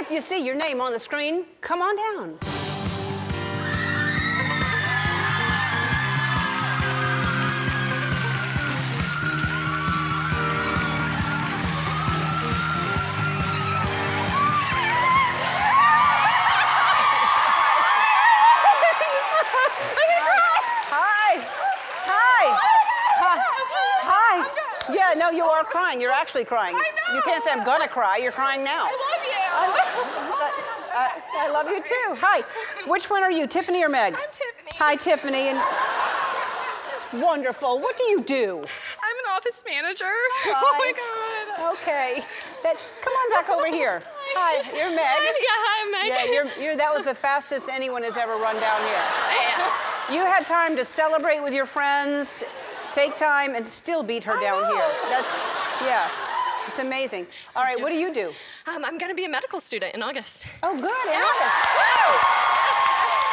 If you see your name on the screen, come on down. Hi. Hi. Hi. Hi. Yeah, no, you are crying. You're actually crying. You can't say I'm gonna cry. You're crying now. I love you. I, I love you too. Hi. Which one are you, Tiffany or Meg? I'm Tiffany. Hi, Tiffany. And wonderful. What do you do? I'm an office manager. Hi. Oh my god. Okay. That, come on back over here. Hi, you're Meg. Yeah, hi, Meg. Yeah, you're, you're, that was the fastest anyone has ever run down here. Yeah. You had time to celebrate with your friends, take time, and still beat her I down know. here. That's, yeah, it's amazing. All right, what do you do? Um, I'm gonna be a medical student in August. Oh, good, in Yeah. August. Woo!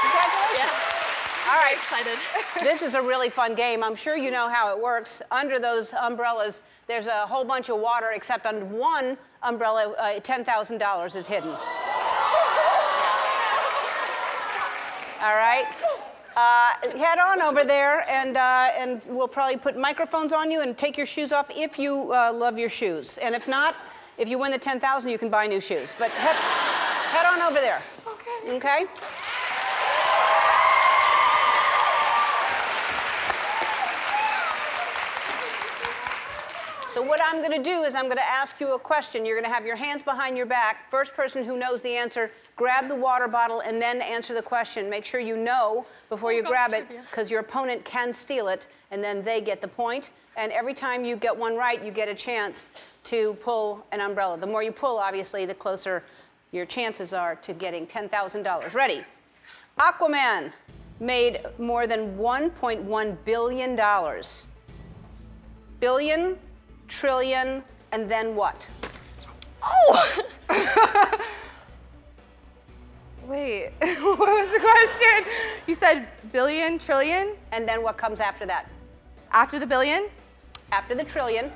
Congratulations. Yeah. All Very excited. this is a really fun game. I'm sure you know how it works. Under those umbrellas, there's a whole bunch of water, except on one umbrella, uh, $10,000 is hidden. All right? Uh, head on over there, and, uh, and we'll probably put microphones on you and take your shoes off if you uh, love your shoes. And if not, if you win the 10,000, you can buy new shoes. But head, head on over there. Okay. Okay? What I'm going to do is I'm going to ask you a question. You're going to have your hands behind your back. First person who knows the answer, grab the water bottle and then answer the question. Make sure you know before you gosh, grab it because your opponent can steal it and then they get the point. And every time you get one right, you get a chance to pull an umbrella. The more you pull, obviously, the closer your chances are to getting $10,000. Ready? Aquaman made more than $1.1 billion. Billion, trillion, and then what? Oh! Wait, what was the question? You said billion, trillion? And then what comes after that? After the billion? After the trillion.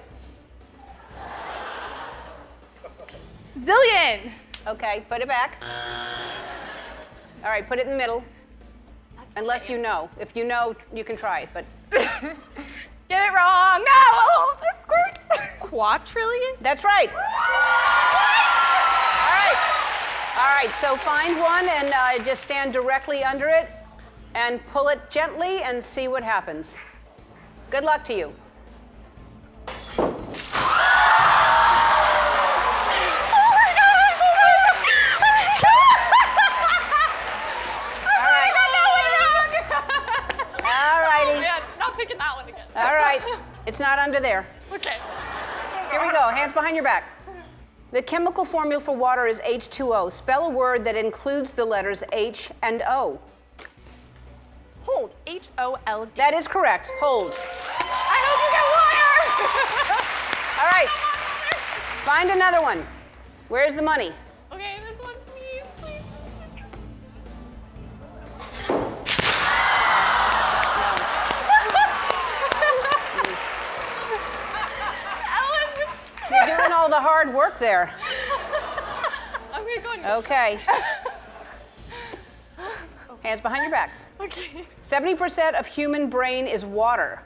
Zillion! Okay, put it back. All right, put it in the middle. Unless you know. If you know, you can try it, but Get it wrong! No! Of course! Quadrillion? that's right. All right. All right, so find one and uh, just stand directly under it and pull it gently and see what happens. Good luck to you. All right. All righty. Man, not picking that one again. All right. It's not under there. Okay. Here we go. Hands behind your back. The chemical formula for water is H2O. Spell a word that includes the letters H and O. Hold. H O L D. That is correct. Hold. I hope you get water! All right. Find another one. Where's the money? All the hard work there. I'm gonna go on Okay. Hands behind your backs. Okay. 70% of human brain is water.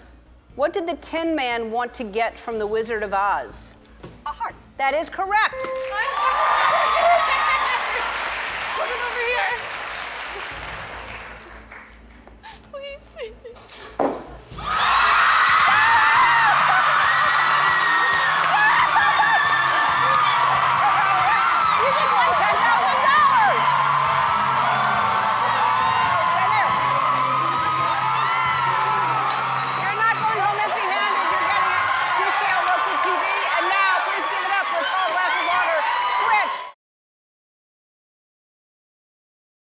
What did the Tin Man want to get from the Wizard of Oz? A heart. That is correct.